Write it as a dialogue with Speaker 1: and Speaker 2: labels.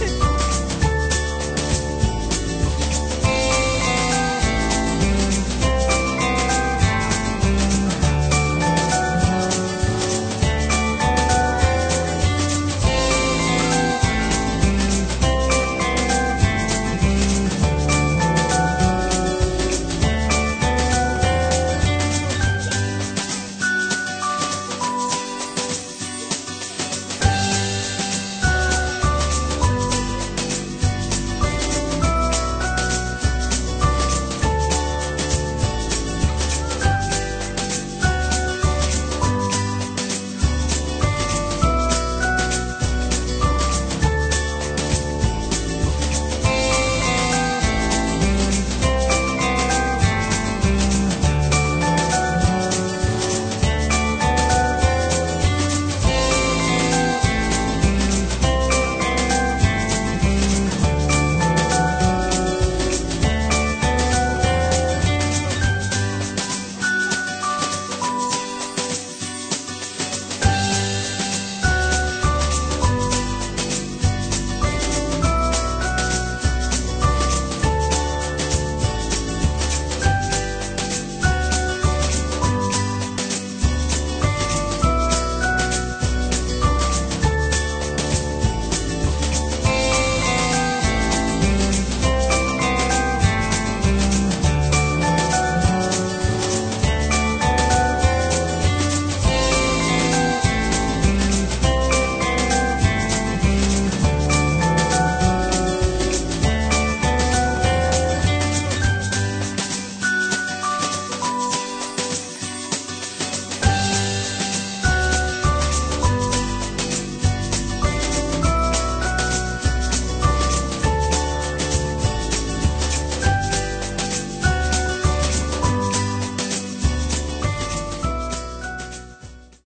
Speaker 1: Bye.